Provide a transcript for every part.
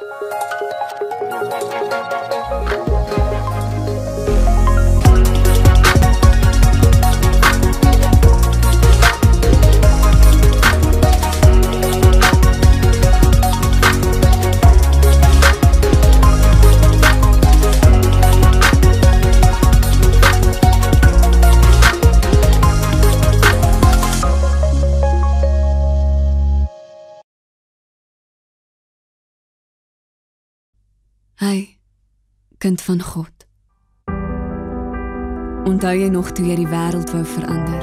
Thank you. Hy kind van God. Onthou jy nog toe jy die wêreld wou verander?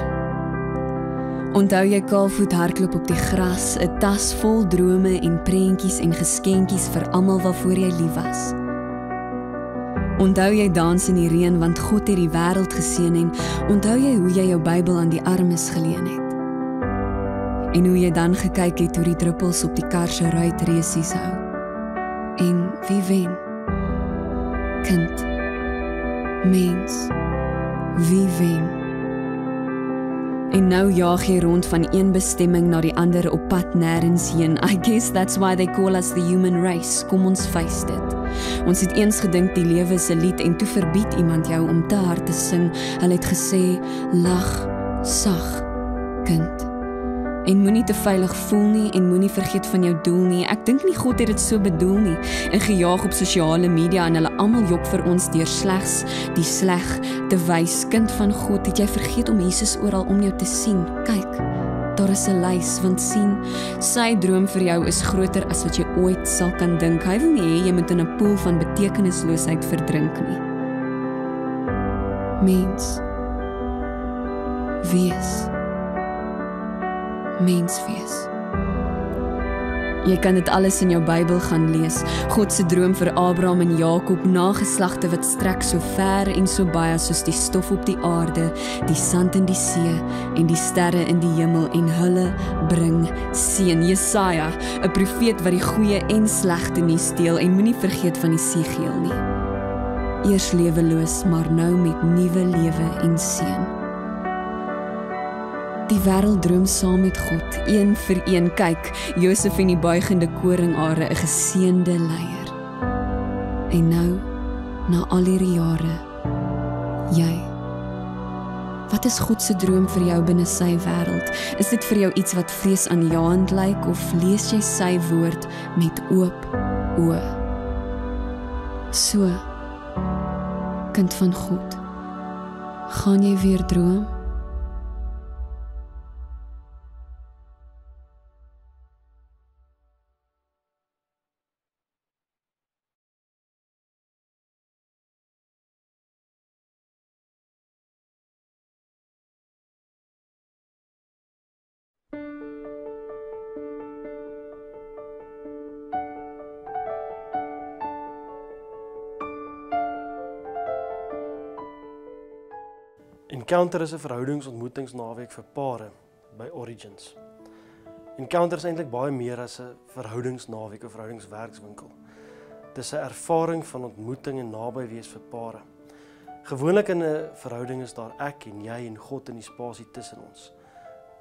Onthou jy kaalvoet hardloop op die gras, 'n tas vol drome en prentjies en geskenkies vir almal waarvoor jy lief was? Onthou jy dans in die reën want God het die wêreld geseën en onthou jy hoe jy jou Bybel aan die armes geleen het? En hoe jy dan gekyk het hoe die druppels op die kar se ruit resies hou? En wie wen? Kind. Mens. Wie wen? En nou jaag jy rond van een bestemming na die ander op pad nêrens heen. I guess that's why they call us the human race. Kom ons face dit. Ons het eens gedink die lewe is 'n lied en toe verbied iemand jou om te hard te sing. Hulle het gesê lag sag kind en moenie te veilig voel nie en moenie vergeet van jou doel nie. Ek dink nie God het dit so bedoel nie. En gejaag op sosiale media en hulle almal jok vir ons deur slegs die sleg te wys. Kind van God, het jy vergeet om Jesus oral om jou te sien? Kyk. Daar is 'n lys want sien, sy droom vir jou is groter as wat jy ooit sal kan dink. Hy wil nie hê jy moet in 'n poel van betekenisloosheid verdrink nie. Mens. Wees mens wees. Jy kan dit alles in jou Bybel gaan lees. God se droom vir Abraham en Jakob, nageslagte wat strek so ver en so baie soos die stof op die aarde, die sand in die see en die sterre in die hemel en hulle bring seën. Jesaja, 'n profeet wat die goeie en slegte nuus deel en moenie vergeet van die siegeel nie. Eers leweloos, maar nou met nuwe lewe en seën. Die wêreld droom saam met God, een vir een kyk, Josef en die buigende koringare, 'n geseënde leier. En nou, na al hierdie jare, jy. Wat is God se droom vir jou binne sy wêreld? Is dit vir jou iets wat vreesaanjaend lyk of lees jy sy woord met oop oë? So, kind van God, gaan jy weer droom? Encounter is 'n verhoudingsontmoetingsnaweek vir pare by Origins. Encounter is eintlik baie meer as 'n verhoudingsnaweek of verhoudingswerkswinkel. Dit is 'n ervaring van ontmoeting en naby wees vir pare. Gewoonlik in 'n verhouding is daar ek en jy en God in die spasie tussen ons.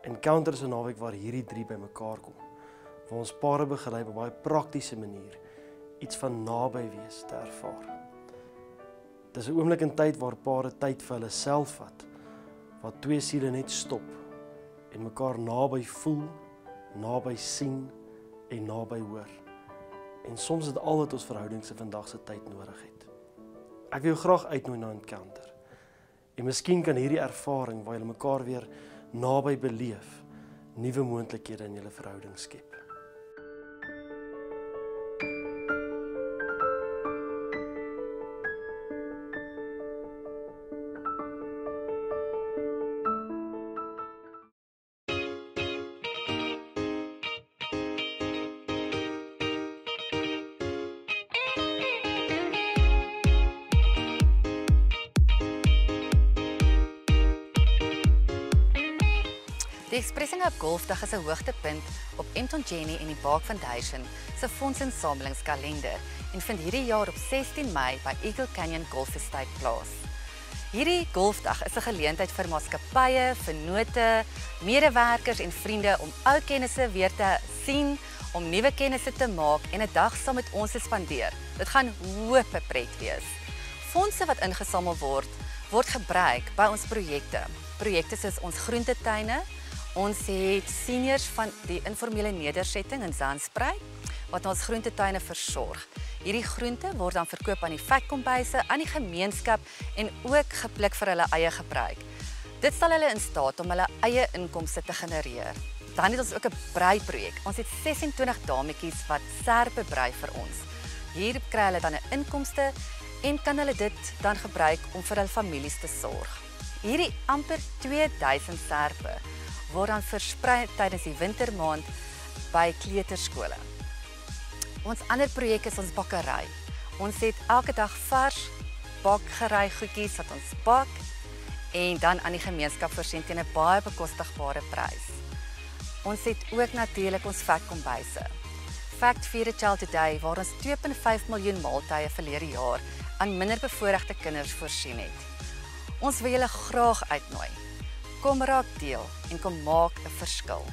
Encounter is 'n naweek waar hierdie drie bymekaar kom. Waar ons pare begelei op 'n baie praktiese manier iets van naby wees te ervaar. Dis 'n oomblik in tyd waar pare tyd vir hulle self vat waar twee siele net stop en mekaar naby voel, naby sien en naby hoor. En soms dit al wat ons verhoudings se vandag se tyd nodig het. Ek wil jou graag uitnooi na 'n encounter. En miskien kan hierdie ervaring waar julle mekaar weer naby beleef, nuwe moontlikhede in julle verhouding skep. Die Expressing Up Golfdag is 'n hoogtepunt op Emton Jenny en die Park Foundation se fondsinsamelingskalender en vind hierdie jaar op 16 Mei by Eagle Canyon Golf Estate plaas. Hierdie golfdag is 'n geleentheid vir maatskappye, vennote, medewerkers en vriende om ou kennisse weer te sien, om nuwe kennisse te maak en 'n dag saam met ons te spandeer. Dit gaan hoope pret wees. Fondse wat ingesamel word, word gebruik by ons projekte. Projekte soos ons groentetuine, ons het seniors van die informele nedersetting in Zandspruit wat ons groentetuine versorg. Hierdie groente word dan verkoop aan die vetkombuise, aan die gemeenskap en ook gepluk vir hulle eie gebruik. Dit stel hulle in staat om hulle eie inkomste te genereer. Dan het ons ook 'n breiprojek. Ons het 26 dametjies wat serpe brei vir ons. Hier kry hulle dan 'n inkomste en kan hulle dit dan gebruik om vir hul families te sorg. Hierdie amper 2000 serpe word dan versprei tydens die wintermaand by kleuterskole. Ons ander projek is ons bakkery. Ons het elke dag vars bakgery goedjies wat ons bak en dan aan die gemeenskap voorsien teen 'n baie bekostigbare prys. Ons het ook natuurlik ons vetkombuise. Fact Feed a Child Today waar ons 2.5 miljoen maaltye verlede jaar aan minderbevoorregte kinders voorsien het. Ons wil julle graag uitnooi. Kom raak deel en kom maak 'n verskil.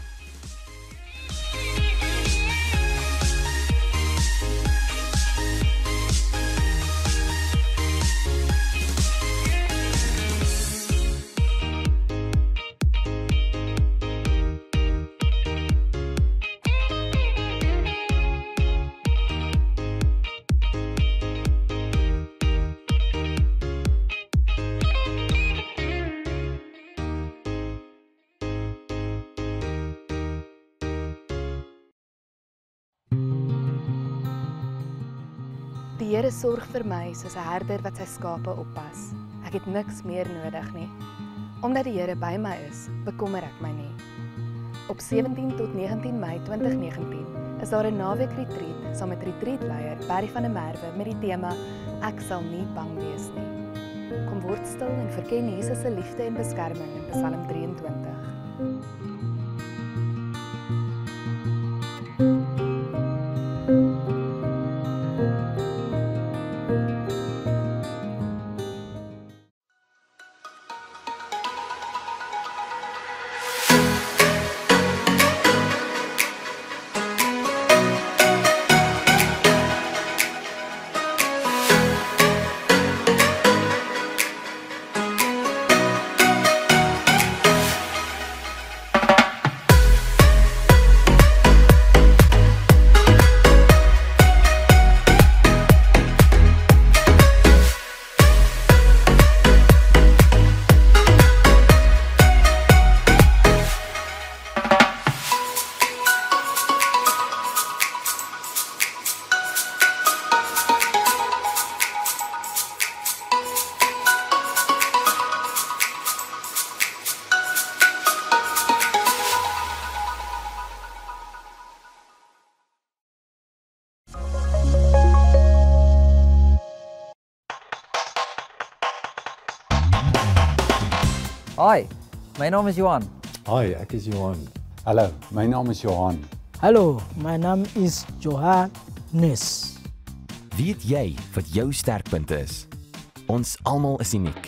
Die Here sorg vir my soos 'n herder wat sy skape oppas. Ek het niks meer nodig nie. Omdat die Here by my is, bekommer ek my nie. Op 17 tot 19 Mei 2019 is daar 'n naweek retreat saam met retreatleier Barry van der Merwe met die tema Ek sal nie bang wees nie. Kom word stil en verken Jesus se liefde en beskerming in Psalm 23. Hi, my naam is Johan. Hi, ek is Johan. Hallo, my naam is Johan. Hallo, my naam is Johannes. Weet jy wat jou sterkpunte is? Ons almal is uniek.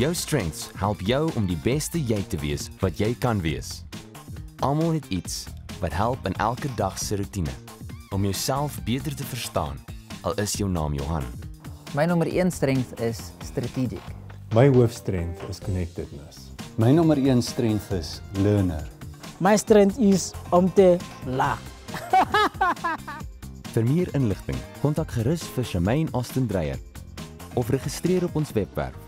Jou strengths help jou om die beste jy te wees wat jy kan wees. Almal het iets wat help in elke dag se rotine om jouself beter te verstaan. Al is jou naam Johan. My nommer 1 strength is strategic. My hoofstrength is connectedness. My nommer 1 strength is learner. My strength is om te lag. Vir meer inligting, kontak gerus vir Shamaine Austin Dreyer of registreer op ons webwerf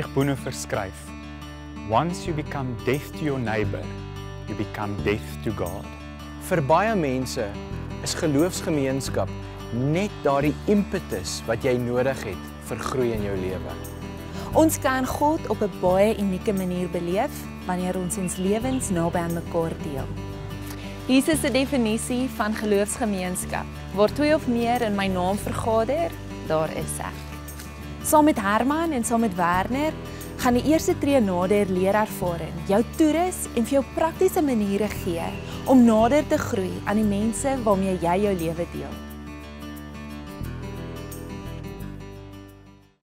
Dietrich Bonhoeffer skryf: Once you become deaf to your neighbor, you become deaf to God. Vir baie mense is geloofsgemeenskap net daardie impetus wat jy nodig het vir groei in jou lewe. Ons kan God op 'n baie unieke manier beleef wanneer ons ons lewens naby aan mekaar deel. Jesus se definisie van geloofsgemeenskap, waar twee of meer in my naam vergader, daar is ek. Saam met Herman en saam met Werner gaan die eerste tree nader leerervaring jou toerus en vir jou praktiese maniere gee om nader te groei aan die mense waarmee jy jou lewe deel.